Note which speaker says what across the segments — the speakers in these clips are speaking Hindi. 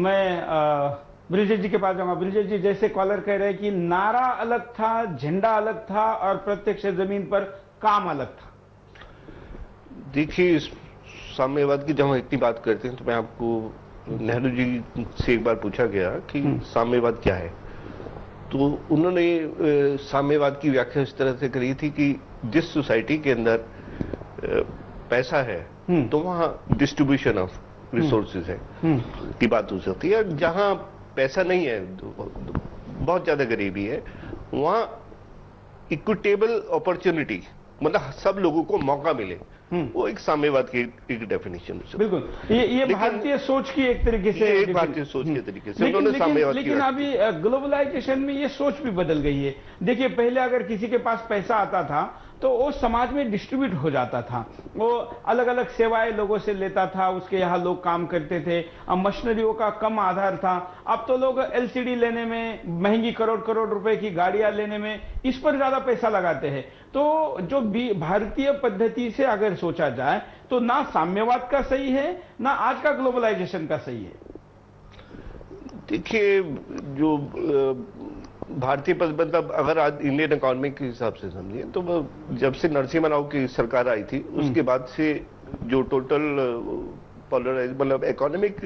Speaker 1: मैं ब्रिजेश जी के पास जाऊँगा। ब्रिजेश जी जैसे कॉलर कह रहे हैं कि नारा अलग था झंडा अलग था और प्रत्यक्ष ज़मीन पर काम अलग था।
Speaker 2: देखिए साम्यवाद की जब हम इतनी बात करते हैं तो मैं आपको नेहरू जी से एक बार पूछा गया कि साम्यवाद क्या है? तो उन्होंने साम्यवाद की व्याख्या इस तरह से करी थी कि जिस सोसाइटी के अंदर पैसा है तो वहाँ डिस्ट्रीब्यूशन ऑफ़ रिसोर्सेज है की बात हो सकती है। जहाँ पैसा नहीं है बहुत ज़्यादा गरीबी है वहाँ इक्विटेबल अपॉर्चुनिटी मतलब सब लोगों को मौका मिले। वो एक साम्यवाद की एक डेफिनेशन
Speaker 1: बिल्कुल। ये ये भारतीय सोच की एक तरीके से
Speaker 2: एक भारतीय सोच के तरीके से उन्होंने
Speaker 1: साम्यवाद लेकिन अभी ग्लोबलाइजेशन में ये सोच भी बदल गई है। देखिए पहले अगर किसी के पास पैसा आता था तो वो समाज में डिस्ट्रीब्यूट हो जाता था। वो अलग अलग सेवाएँ लोगों से लेता था, उसके यहाँ लोग काम करते थे, अब मशीनरियों का कम आधार था। अब तो लोग एलसीडी लेने में, महँगी करोड़ करोड़ रुपए की गाड़ियाँ लेने में इस पर ज़्यादा पैसा लगाते हैं। तो जो भारतीय पद्धति से अगर सोचा जाए तो ना साम्यवाद का सही है, ना आज का ग्लोबलाइजेशन का सही है।
Speaker 2: देखिए, जो भारतीय मतलब अगर आज इंडियन इकोनॉमी के हिसाब से समझिए तो जब से नरसिम्हा राव की सरकार आई थी उसके हम्म। बाद से जो टोटल पोलराइज मतलब इकोनॉमिक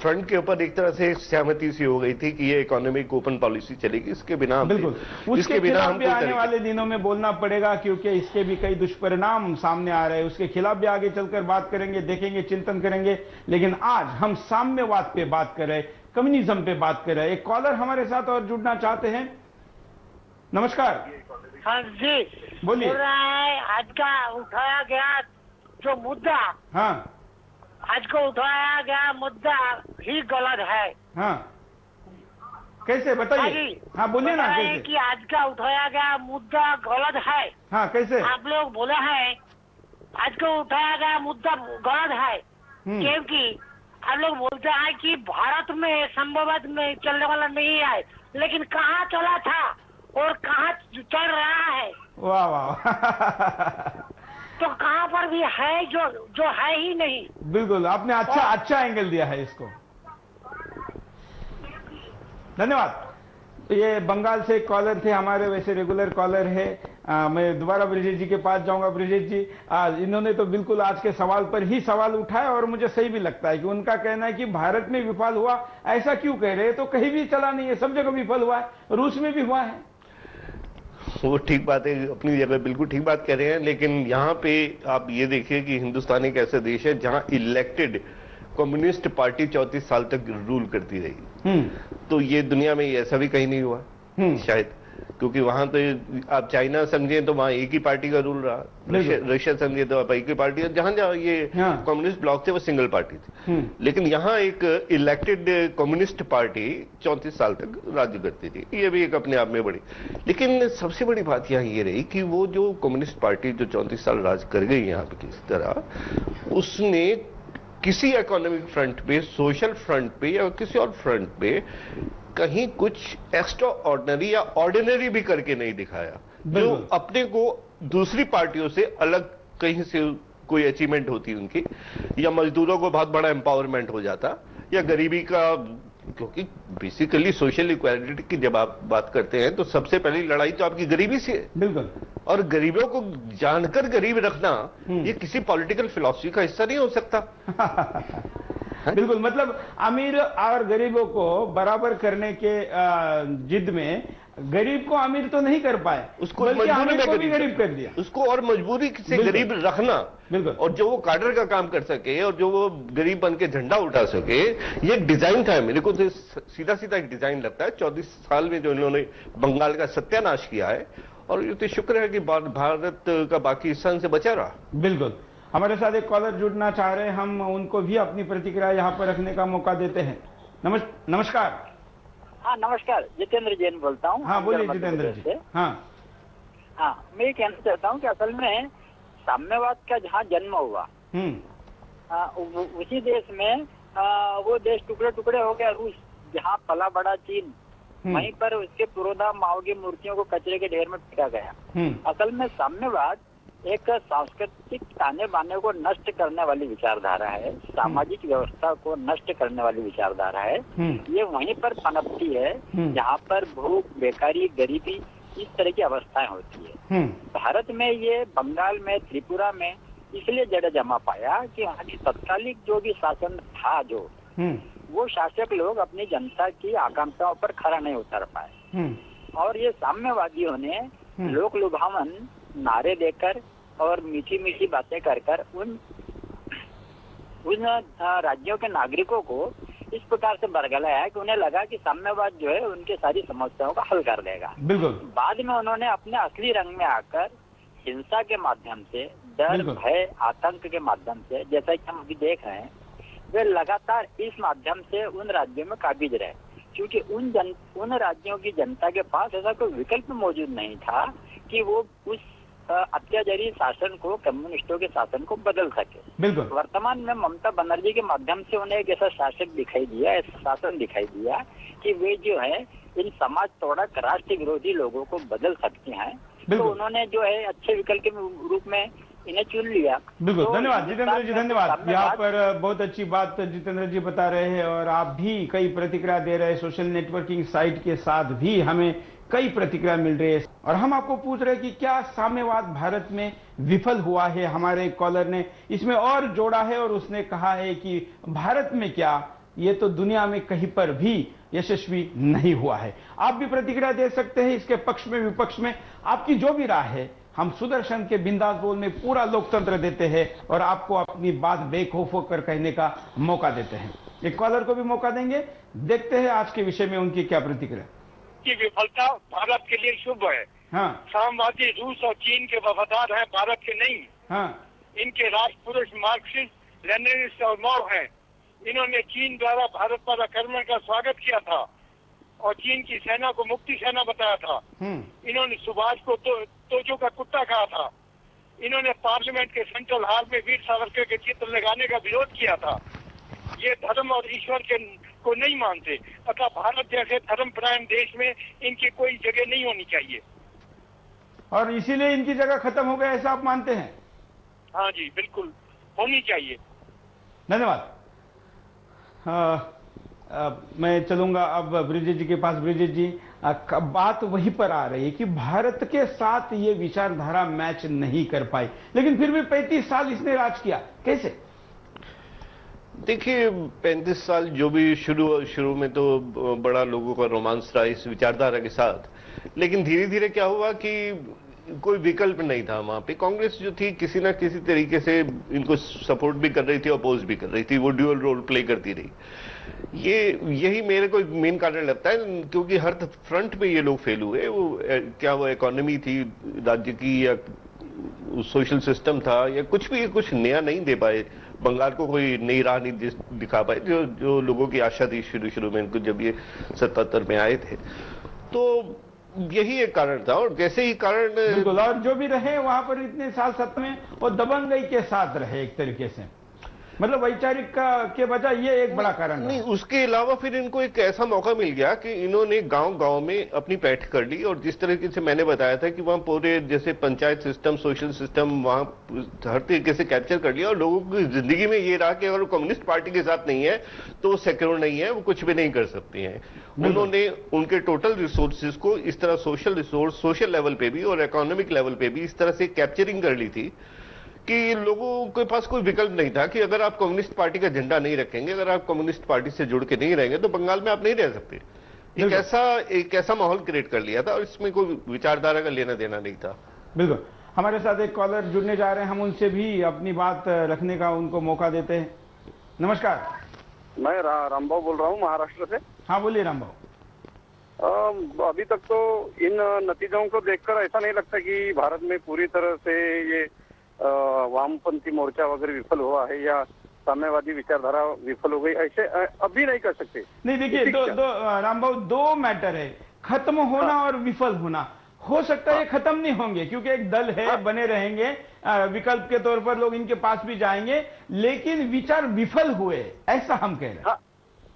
Speaker 2: फ्रंट के ऊपर एक तरह से सहमति सी हो गई थी कि ये इकोनॉमिक ओपन पॉलिसी चलेगी। इसके बिना
Speaker 1: बिल्कुल। इसके बिना हम आने वाले दिनों में बोलना पड़ेगा क्योंकि इसके भी कई दुष्परिणाम सामने आ रहे हैं। उसके खिलाफ भी आगे चलकर बात करेंगे देखेंगे चिंतन करेंगे। लेकिन आज हम साम्यवाद पे बात कर रहे कम्युनिज्म पे बात कर रहे हैं। एक कॉलर हमारे साथ और जुड़ना चाहते हैं। नमस्कार।
Speaker 3: हाँ जी।
Speaker 1: बोलिए।
Speaker 3: आज का उठाया गया जो मुद्दा
Speaker 1: हाँ।
Speaker 3: आज को उठाया गया मुद्दा ही गलत है।
Speaker 1: हाँ। कैसे? बताइए। हाँ, हाँ बोलिए ना कैसे?
Speaker 3: कि आज का उठाया गया मुद्दा गलत है।
Speaker 1: हाँ कैसे?
Speaker 3: आप लोग बोले हैं आज को उठाया गया मुद्दा गलत है। हम्म। क्योंकि हम लोग बोलते हैं कि भारत में संभवत में चलने वाला नहीं है लेकिन कहाँ चला था? और कहाँ चल रहा है?
Speaker 1: वाह वाह
Speaker 3: तो कहाँ पर भी है जो जो है ही नहीं।
Speaker 1: बिल्कुल आपने अच्छा अच्छा एंगल दिया है इसको। धन्यवाद। ये बंगाल से कॉलर थे हमारे वैसे रेगुलर कॉलर है। आ, मैं दोबारा ब्रिजेश जी के पास जाऊँगा। ब्रिजेश जी आज इन्होंने तो बिल्कुल आज के सवाल पर ही सवाल उठाया और मुझे सही भी लगता है कि उनका कहना है कि भारत में विफल हुआ ऐसा क्यों कह रहे हैं? तो कहीं भी चला नहीं है सब जगह विफल हुआ है रूस में भी हुआ है।
Speaker 2: वो ठीक बात है अपनी जगह बिल्कुल ठीक बात कह रहे हैं लेकिन यहाँ पे आप ये देखिए कि हिंदुस्तान एक ऐसा देश है जहाँ इलेक्टेड कम्युनिस्ट पार्टी चौतीस साल तक रूल करती रही। हम्म। तो ये दुनिया में ऐसा भी कहीं नहीं हुआ हम्म। शायद। क्योंकि वहाँ तो आप चाइना समझे तो वहाँ एक ही पार्टी का रूल रहा। रशिया समझे तो आप एक ही पार्टी जहाँ जहाँ ये हाँ। कम्युनिस्ट ब्लॉक थे वो सिंगल पार्टी थी। हम्म। लेकिन यहाँ एक इलेक्टेड कम्युनिस्ट पार्टी चौंतीस साल तक राज्य करती थी। ये भी एक अपने आप में बड़ी। लेकिन सबसे बड़ी बात यहाँ ये रही कि वो जो कम्युनिस्ट पार्टी जो चौंतीस साल राज कर गई यहाँ पे किस तरह उसने किसी इकोनॉमिक फ्रंट पे सोशल फ्रंट पे या किसी और फ्रंट पे कहीं कुछ एक्स्ट्रा ऑर्डनरी या ऑर्डिनरी भी करके नहीं दिखाया। जो अपने को दूसरी पार्टियों से अलग कहीं से कोई अचीवमेंट होती उनकी या मजदूरों को बहुत बड़ा एम्पावरमेंट हो जाता या गरीबी का क्योंकि बेसिकली सोशल इक्वालिटी की जब आप बात करते हैं तो सबसे पहली लड़ाई तो आपकी गरीबी से है।
Speaker 1: बिल्कुल।
Speaker 2: और गरीबों को जानकर गरीब रखना हम्म। ये किसी पॉलिटिकल फिलोसफी का हिस्सा नहीं हो सकता।
Speaker 1: बिल्कुल मतलब अमीर और गरीबों को बराबर करने के जिद में गरीब को अमीर तो नहीं कर पाए
Speaker 2: उसको मजबूरी में
Speaker 1: गरीब, गरीब कर दिया।
Speaker 2: उसको और मजबूरी से गरीब रखना
Speaker 1: बिल्कुल।
Speaker 2: और जो वो कार्डर का काम कर सके और जो वो गरीब बन के झंडा उठा सके ये एक डिज़ाइन था मेरे को तो सीधा सीधा एक डिज़ाइन लगता है। चौबीस साल में जो इन्होंने बंगाल का सत्यानाश किया है और ये तो शुक्र है कि भारत का बाकी हिस्सा से बचा रहा।
Speaker 1: बिल्कुल। हमारे साथ एक कॉलर जुड़ना चाह रहे हैं। हम उनको भी अपनी प्रतिक्रिया यहाँ पर रखने का मौका देते हैं। नमस्कार।
Speaker 4: हाँ नमस्कार। जितेंद्र जैन बोलता हूँ।
Speaker 1: हाँ बोलिए जितेंद्र जी। हाँ।
Speaker 4: हाँ मैं कहना चाहता हूँ कि असल में साम्यवाद का जहाँ जन्म हुआ हम्म। उसी देश में आ, वो देश टुकड़े टुकड़े हो गया। रूस जहाँ पला बड़ा चीन हम्म। वहीं पर उसके पुरोधा माओ की मूर्तियों को कचरे के ढेर में फेंका गया। हम्म। असल में साम्यवाद एक सांस्कृतिक ताने बाने को नष्ट करने वाली विचारधारा है सामाजिक व्यवस्था को नष्ट करने वाली विचारधारा है।
Speaker 1: हम्म।
Speaker 4: ये वहीं पर पनपती है
Speaker 1: हम्म।
Speaker 4: जहाँ पर भूख बेकारी गरीबी इस तरह की अवस्थाएँ होती है।
Speaker 1: हम्म।
Speaker 4: भारत में ये बंगाल में त्रिपुरा में इसलिए जड़ जमा पाया कि वहाँ की तत्कालिक जो भी शासन था जो
Speaker 1: हम्म।
Speaker 4: वो शासक लोग अपनी जनता की आकांक्षाओं पर खरा नहीं उतर पाए।
Speaker 1: हम्म।
Speaker 4: और ये साम्यवादियों ने
Speaker 1: हम्म।
Speaker 4: लोक लुभावन नारे देकर और मीठी मीठी बातें कर कर उन उन राज्यों के नागरिकों को इस प्रकार से बरगलाया है कि उन्हें लगा कि साम्यवाद जो है उनके सारी समस्याओं का हल कर देगा।
Speaker 1: बिल्कुल।
Speaker 4: बाद में उन्होंने अपने असली रंग में आकर हिंसा के माध्यम से डर भय आतंक के माध्यम से जैसा कि हम अभी देख रहे हैं वे लगातार इस माध्यम से उन राज्यों में काबिज रहे। क्योंकि उन जन उन राज्यों की जनता के पास ऐसा कोई विकल्प मौजूद नहीं था कि वो उस अत्याचारी शासन को कम्युनिस्टों के शासन को बदल सके।
Speaker 1: बिल्कुल।
Speaker 4: वर्तमान में ममता बनर्जी के माध्यम से उन्हें एक ऐसा शासक दिखाई दिया ऐसा शासन दिखाई दिया कि वे जो है इन समाज तोड़क राष्ट्र विरोधी लोगों को बदल सकते हैं। तो। उन्होंने जो है अच्छे विकल्प के रूप में इन्हें चुन लिया।
Speaker 1: बिल्कुल।
Speaker 4: तो
Speaker 1: धन्यवाद जितेंद्र जी धन्यवाद। यहाँ पर बहुत अच्छी बात जितेंद्र जी बता रहे हैं और आप भी कई प्रतिक्रिया दे रहे हैं सोशल नेटवर्किंग साइट के साथ भी हमें कई प्रतिक्रिया मिल रही है। और हम आपको पूछ रहे हैं कि क्या साम्यवाद भारत में विफल हुआ है? हमारे कॉलर ने इसमें और जोड़ा है और उसने कहा है कि भारत में क्या? ये तो दुनिया में कहीं पर भी यशस्वी नहीं हुआ है। आप भी प्रतिक्रिया दे सकते हैं इसके पक्ष में, विपक्ष में। आपकी जो भी राय है, हम सुदर्शन के बिंदास बोल में पूरा लोकतंत्र देते हैं और आपको अपनी बात बेखौफ होकर कहने का मौका देते हैं। एक कॉलर को भी मौका देंगे। देखते हैं आज के विषय में उनकी क्या प्रतिक्रिया।
Speaker 5: की विफलता भारत के लिए शुभ है।
Speaker 1: हाँ।
Speaker 5: सामवादी रूस और चीन के वफादार हैं भारत के नहीं।
Speaker 1: हाँ।
Speaker 5: इनके राष्ट्र पुरुष मार्क्सिस्ट लेनिनिस्ट और मौ हैं। इन्होंने चीन द्वारा भारत पर आक्रमण का स्वागत किया था और चीन की सेना को मुक्ति सेना बताया था।
Speaker 1: हम्म।
Speaker 5: इन्होंने सुभाष को तो, तोजो का कुत्ता कहा था। इन्होंने पार्लियामेंट के सेंट्रल हॉल में वीर सावरकर के चित्र लगाने का विरोध किया था। ये धर्म और ईश्वर के को नहीं मानते। अतः भारत जैसे धर्म प्रायण देश में इनकी कोई जगह नहीं होनी चाहिए।
Speaker 1: और इसीलिए इनकी जगह खत्म हो गया ऐसा आप मानते हैं?
Speaker 5: हाँ जी बिल्कुल होनी चाहिए।
Speaker 1: धन्यवाद। मैं चलूँगा अब ब्रिजेश जी के पास। ब्रिजेश जी क- बात वहीं पर आ रही है कि भारत के साथ ये विचारधारा मैच नहीं कर पाई। लेकिन फिर भी 35 साल इसने राज किया। कैसे?
Speaker 2: देखिए 35 साल जो भी शुरू शुरू में तो बड़ा लोगों का रोमांस रहा इस विचारधारा के साथ। लेकिन धीरे धीरे क्या हुआ कि कोई विकल्प नहीं था वहाँ पे। कांग्रेस जो थी, किसी ना किसी तरीके से इनको सपोर्ट भी कर रही थी, अपोज भी कर रही थी, वो ड्यूअल रोल प्ले करती रही। ये, यही मेरे को मेन कारण लगता है, क्योंकि हर फ्रंट पे ये लोग फेल हुए। वो क्या वो इकोनॉमी थी, राज्य की या सोशल सिस्टम था, या कुछ भी, कुछ नया नहीं दे पाए। बंगाल को कोई नई राह नहीं दिखा पाए जो जो लोगों की आशा थी शुरू शुरू में, इनको जब ये सतहत्तर में आए थे। तो यही एक कारण था, और जैसे ही कारण
Speaker 1: और जो भी रहे वहाँ पर इतने साल सत्ता में, वो दबंगई के साथ रहे एक तरीके से। मतलब वैचारिक का के बजाय ये एक बड़ा कारण
Speaker 2: नहीं उसके अलावा फिर इनको एक ऐसा मौका मिल गया कि इन्होंने गाँव गाँव में अपनी पैठ कर ली और जिस तरीके से मैंने बताया था कि वहाँ पूरे जैसे पंचायत सिस्टम सोशल सिस्टम वहाँ हर तरीके से कैप्चर कर लिया और लोगों की ज़िंदगी में ये रहा कि अगर वो कम्युनिस्ट पार्टी के साथ नहीं है तो वो सेक्योर नहीं है वो कुछ भी नहीं कर सकती हैं। उन्होंने उनके टोटल रिसोर्सेज को इस तरह सोशल रिसोर्स सोशल लेवल पे भी और इकोनॉमिक लेवल पे भी इस तरह से कैप्चरिंग कर ली थी। कि लोगों के पास कोई विकल्प नहीं था कि अगर आप कम्युनिस्ट पार्टी का झंडा नहीं रखेंगे अगर आप कम्युनिस्ट पार्टी से जुड़ के नहीं रहेंगे तो बंगाल में आप नहीं रह सकते। एक ऐसा एक ऐसा माहौल क्रिएट कर लिया था और इसमें कोई विचारधारा का लेना देना नहीं था।
Speaker 1: बिल्कुल। हमारे साथ एक कॉलर जुड़ने जा रहे हैं हम उनसे भी अपनी बात रखने का उनको मौका देते हैं। नमस्कार।
Speaker 6: मैं रा, रामबाव बोल रहा हूँ महाराष्ट्र से।
Speaker 1: हाँ बोलिए राम भाऊ
Speaker 6: अम, अभी तक तो इन नतीजों को देखकर ऐसा नहीं लगता कि भारत में पूरी तरह से ये वामपंथी मोर्चा वगैरह विफल हुआ है या साम्यवादी विचारधारा विफल हो गई ऐसे अभी नहीं कर सकते
Speaker 1: नहीं देखिए दो दो राम भाऊ दो मैटर है खत्म होना हाँ। और विफल होना हो सकता है ये खत्म नहीं होंगे क्योंकि एक दल है
Speaker 6: हाँ।
Speaker 1: बने रहेंगे विकल्प के तौर पर लोग इनके पास भी जाएँगे लेकिन विचार विफल हुए ऐसा हम कह रहे हैं।
Speaker 6: हाँ.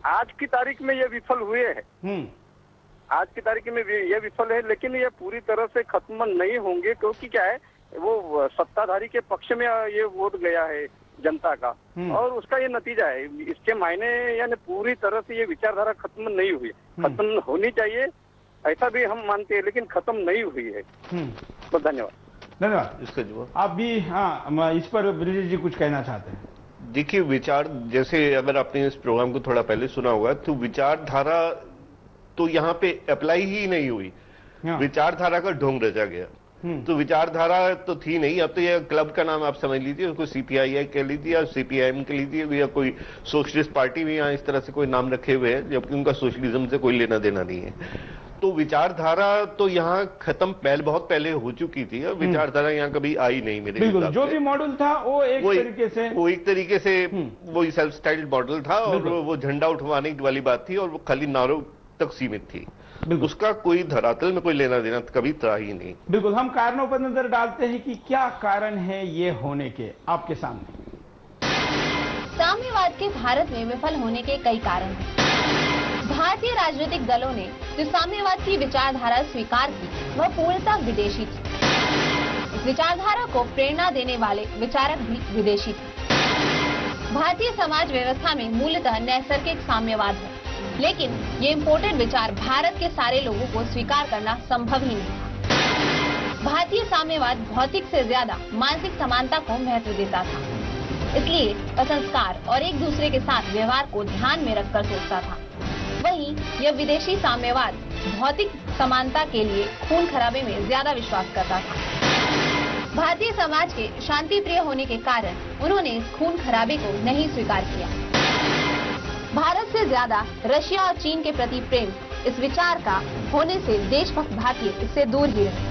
Speaker 6: आज की तारीख में ये विफल हुए हैं।
Speaker 1: हम्म।
Speaker 6: आज की तारीख में ये विफल है लेकिन ये पूरी तरह से खत्म नहीं होंगे क्योंकि क्या है वो सत्ताधारी के पक्ष में ये वोट गया है जनता का।
Speaker 1: हम्म।
Speaker 6: और उसका ये नतीजा है इसके मायने यानी पूरी तरह से ये विचारधारा खत्म नहीं हुई।
Speaker 1: हम्म।
Speaker 6: खत्म होनी चाहिए ऐसा भी हम मानते हैं लेकिन खत्म नहीं हुई है।
Speaker 1: हम्म,
Speaker 6: तो धन्यवाद।
Speaker 2: धन्यवाद। इसका जवाब?
Speaker 1: आप भी हाँ इस पर ब्रिजेश जी कुछ कहना चाहते हैं।
Speaker 2: देखिए विचार जैसे अगर आपने इस प्रोग्राम को थोड़ा पहले सुना होगा तो विचारधारा तो यहाँ पे अप्लाई ही नहीं हुई।
Speaker 1: हाँ,
Speaker 2: विचारधारा का ढोंग रचा गया। तो विचारधारा तो थी नहीं। अब तो ये क्लब का नाम आप समझ लीजिए उसको सीपीआई कह लीजिए या सीपीआईएम कह लीजिए या कोई सोशलिस्ट पार्टी भी यहाँ इस तरह से कोई नाम रखे हुए हैं जबकि उनका सोशलिज्म से कोई लेना देना नहीं है। तो विचारधारा तो यहाँ खत्म पहले बहुत पहले हो चुकी थी और विचारधारा यहाँ कभी आई नहीं मेरे
Speaker 1: बिल्कुल जो भी मॉडल था वो एक
Speaker 2: वो
Speaker 1: तरीके से
Speaker 2: वो एक तरीके से
Speaker 1: हम्म।
Speaker 2: वही सेल्फ स्टाइल्ड मॉडल था और वो झंडा उठवाने वाली बात थी और वो खाली नारों तक सीमित थी। उसका कोई धरातल में कोई लेना देना कभी था ही नहीं।
Speaker 1: बिल्कुल हम कारणों पर नज़र डालते हैं कि क्या कारण है ये होने के आपके सामने।
Speaker 7: साम्यवाद के भारत में विफल होने के कई कारण हैं। भारतीय राजनीतिक दलों ने जो साम्यवाद की विचारधारा स्वीकार की वह पूर्णतः विदेशी थी। इस विचारधारा को प्रेरणा देने वाले विचारक भी विदेशी थे। भारतीय समाज व्यवस्था में मूलतः नैसर्गिक साम्यवाद है। लेकिन ये इम्पोर्टेड विचार भारत के सारे लोगों को स्वीकार करना संभव ही नहीं था। भारतीय साम्यवाद भौतिक से ज़्यादा मानसिक समानता को महत्व देता था। इसलिए संस्कार और एक दूसरे के साथ व्यवहार को ध्यान में रखकर सोचता था। वहीं यह विदेशी साम्यवाद भौतिक समानता के लिए खून खराबे में ज़्यादा विश्वास करता था। भारतीय समाज के शांति प्रिय होने के कारण उन्होंने इस खून खराबे को नहीं स्वीकार किया। भारत से ज़्यादा रशिया और चीन के प्रति प्रेम इस विचार का होने से देशभक्त भारतीय इससे दूर ही रहे।